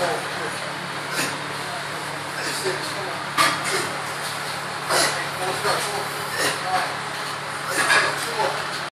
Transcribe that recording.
そうですね。